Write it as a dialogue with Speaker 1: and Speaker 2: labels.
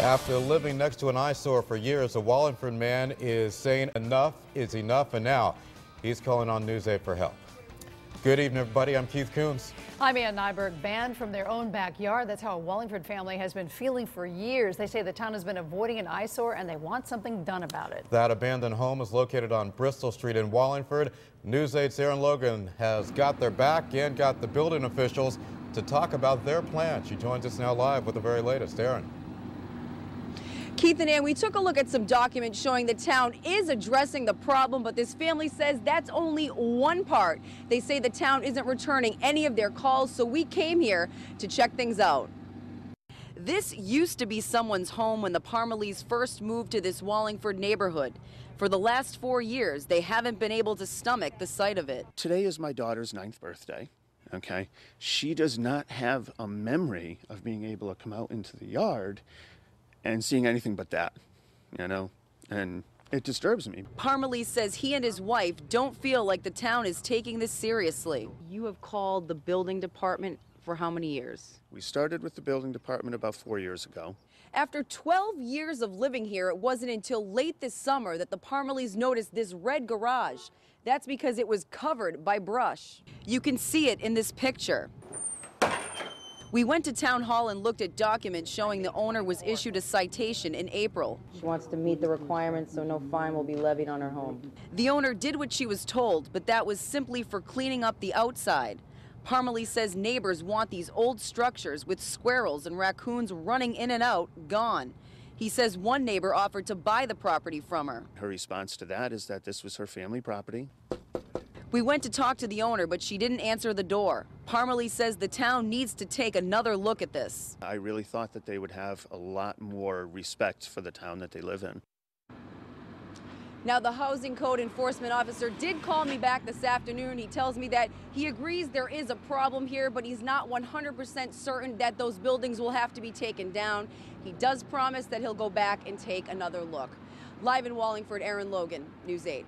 Speaker 1: After living next to an eyesore for years, a Wallingford man is saying enough is enough, and now he's calling on News 8 for help. Good evening, everybody. I'm Keith Kountz.
Speaker 2: I'm Ann Nyberg. Banned from their own backyard. That's how a Wallingford family has been feeling for years. They say the town has been avoiding an eyesore and they want something done about it.
Speaker 1: That abandoned home is located on Bristol Street in Wallingford. News 8's Erin Logan has got their back and got the building officials to talk about their plan. She joins us now live with the very latest. Erin.
Speaker 3: Keith and Ann, we took a look at some documents showing the town is addressing the problem, but this family says that's only one part. They say the town isn't returning any of their calls, so we came here to check things out. This used to be someone's home when the Parmalees first moved to this Wallingford neighborhood. For the last four years, they haven't been able to stomach the sight of it.
Speaker 4: Today is my daughter's ninth birthday. Okay. She does not have a memory of being able to come out into the yard and seeing anything but that, you know, and it disturbs me.
Speaker 3: Parmalee says he and his wife don't feel like the town is taking this seriously. You have called the building department for how many years?
Speaker 4: We started with the building department about four years ago.
Speaker 3: After 12 years of living here, it wasn't until late this summer that the Parmalees noticed this red garage. That's because it was covered by brush. You can see it in this picture. We went to town hall and looked at documents showing the owner was issued a citation in April.
Speaker 5: She wants to meet the requirements so no fine will be levied on her home.
Speaker 3: The owner did what she was told, but that was simply for cleaning up the outside. Parmalee says neighbors want these old structures with squirrels and raccoons running in and out gone. He says one neighbor offered to buy the property from her.
Speaker 4: Her response to that is that this was her family property
Speaker 3: we went to talk to the owner, but she didn't answer the door. Parmalee says the town needs to take another look at this.
Speaker 4: I really thought that they would have a lot more respect for the town that they live in.
Speaker 3: Now, the housing code enforcement officer did call me back this afternoon. He tells me that he agrees there is a problem here, but he's not 100% certain that those buildings will have to be taken down. He does promise that he'll go back and take another look. Live in Wallingford, Erin Logan, News 8.